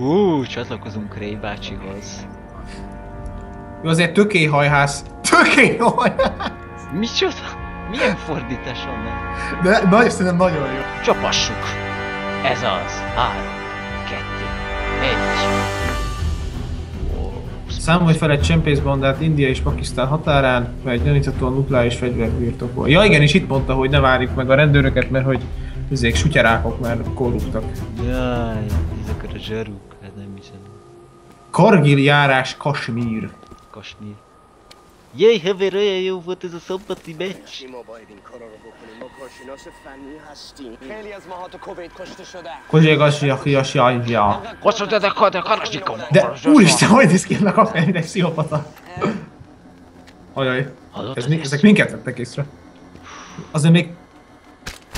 Hú, csatlakozunk Ray bácsihoz. Jó, azért tökéhajház. Tökéhajház! Micsoda? Milyen fordítás van nem? De nagy, szerintem nagyon jó. Csapassuk! Ez az. Három, kettő, egy. Wow. Számolj fel egy csempészbandát India és Pakisztán határán, mert egy gyaníthatóan nukleáris fegyver birtokol. Ja igen, és itt mondta, hogy ne várjuk meg a rendőröket, mert hogy ezek sutyarákok már korruptak. Jaj, ezek a zsaruk. Kargil járás Kashmir. Kasmír. Jej, hevereje, jó volt ez a szombati meccs. Kozség az, hogy a kias jajja. Koszod, de kada, karasikom. De úristen, hogy néz ki ennek a fején egy. Ajaj. Ez, ezek minket vettek észre. Azért még...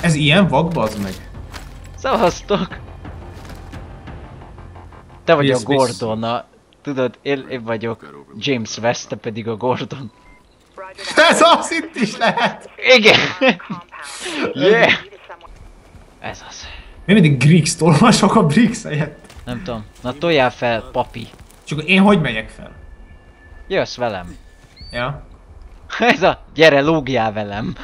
Ez ilyen vak, bazd meg. Szevasztok! Te vagy a Visz, visz. Gordon, a... Tudod, én, én vagyok James West, te pedig a Gordon. Ez az itt is lehet! Igen! yeah! Ez az. Mi mindig Griggs olvasok a Briggs helyett? Nem tudom. Na toljál fel, papi. Csak én hogy megyek fel? Jössz velem. Ja? Ez a... Gyere, lógjál velem.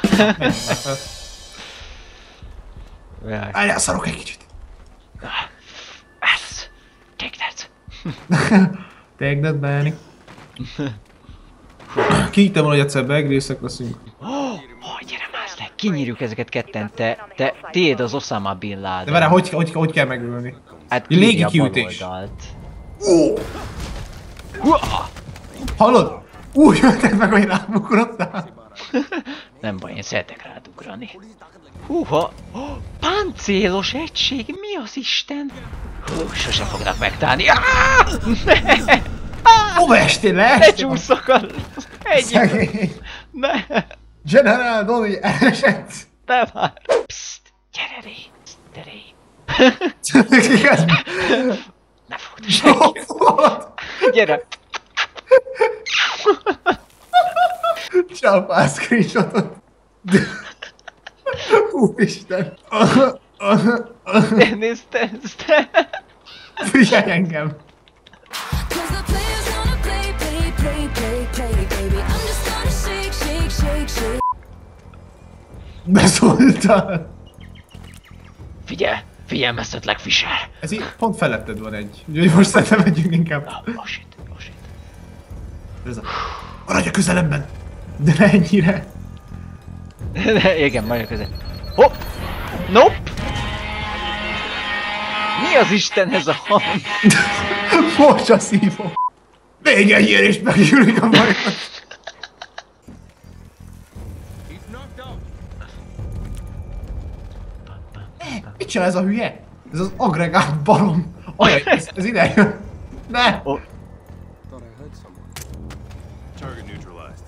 Állj, szarok egy kicsit. Take that. Benny. Kihittem volna, hogy egyszer begrészek leszünk. Oh, gyere, mász le. Kinyírjuk ezeket ketten, te, te, tiéd az Osama Bin Laden. De várjál, hogy, hogy, hogy kell megölni? Hát Légi kiütés. Hallod? Úgy jötted meg, hogy rám ugrottál. Nem baj, én szeretek rád ugrani. Húha! Oh, páncélos egység, mi az Isten? Hú, sose fognak megtállni. Ah! Hova estél le? Ne csúszok a... Egy... Szegény. Ne! General Donny esett. Ne már! Psst! Gyere Ré! De Ré! Ne fogd senki! Gyere! Csapál screenshotot. Úristen. Nézd ezt! Figyelj engem. Beszóltál. Figyelj! Figyelmeztetlek, Fischer! Ez így pont feletted van egy. Úgyhogy most szerintem megyünk inkább. Lassít, lassít. Ez a... Maradj a közelemben. De ne ennyire. De igen, majd a közel. Hopp! Nope! Mi az Isten ez a hang? Most a szívom. Még ilyen és meggyűlik a majom. Mit csinál ez a hülye? Ez az agregált barom. Ajaj, ez, ez ide jön. Ne! Neutralized.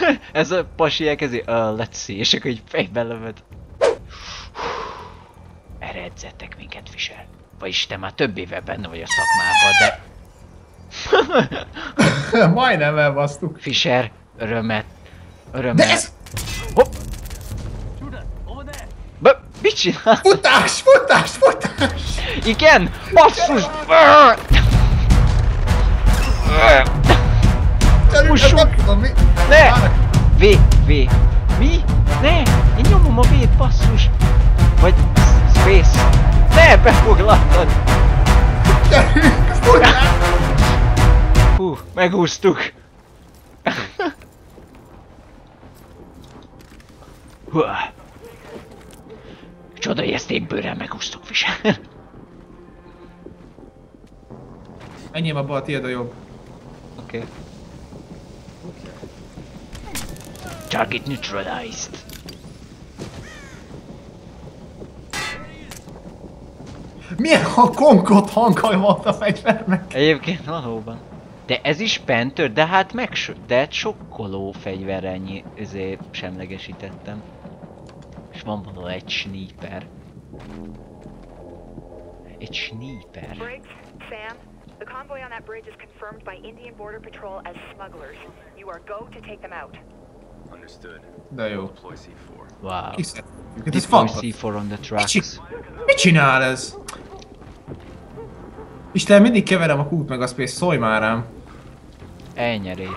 Ez a pasi elkezdi, uh, let's see, és akkor így fejben lövöd. Erre edzettek minket, Fischer. Vagyis te már több éve benne vagy a szakmában, de Majdnem elbasztuk. Fischer, örömet, örömet. De ez... mit csinál? Futás, futás, futás! Igen! Basszus! Fussunk! Ne! V, V. Mi? Ne! Én nyomom a V-t, basszus! Vagy space. Ne, befoglaltad! Gyerünk, futás! Hú, megúsztuk. Hú. Csoda ijeszték bőrrel megúsztuk, Fischer. Enyém a bal, tiéd a jobb. Oké. Okay. Target neutralized. Milyen ha konkot hangaj volt a fegyvernek? Egyébként valóban. De ez is Panther, de hát meg de hát sokkoló fegyverrel semlegesítettem. És van valahol egy sniper. Egy sniper. Briggs, Sam, the convoy on that bridge is confirmed by Indian Border Patrol as smugglers. You are go to take them out. Understood. De jó. Deploy C4. Wow. Kiszedtük. Ez fantasz. C4 on the Mit, tracks. csi- mit csinál ez? Isten, mindig keverem a kút meg a space, szólj már rám. Elnyeré.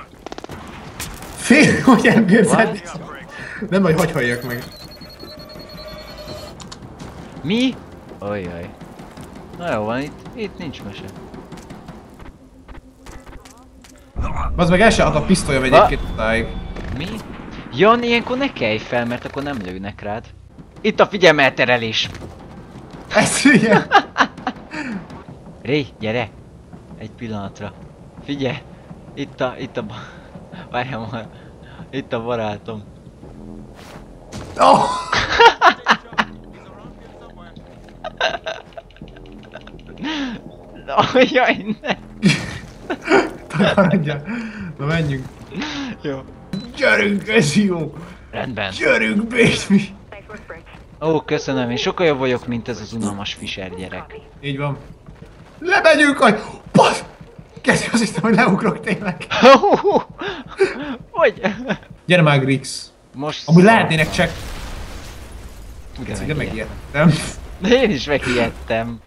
Fél, hogy elbérzed. What? Nem vagy, hagy halljak meg. Mi? Ojjaj. Na jó van, itt, itt nincs mese. Az meg el se ad a pisztolyom egyébként odáig. Mi? Jan, ilyenkor ne kelj fel, mert akkor nem lőnek rád. Itt a figyelmelterelés. Ez hülye. Ré, gyere! Egy pillanatra. Figyelj! Itt a, itt a, már. Itt a barátom. Oh! Oh, jaj, ne! Takarodjál. Na menjünk. Jó. Gyerünk, ez jó. Rendben. Gyerünk, baby. Ó, köszönöm, én sokkal jobb vagyok, mint ez az unalmas Fischer gyerek. Így van. Lemegyünk, hogy... Pasz! Kezdj, azt hiszem, hogy leugrok tényleg. Hogy? Gyere már, Grix. Most... Amúgy lehetnének csak... Igen, megijedtem. én is megijedtem.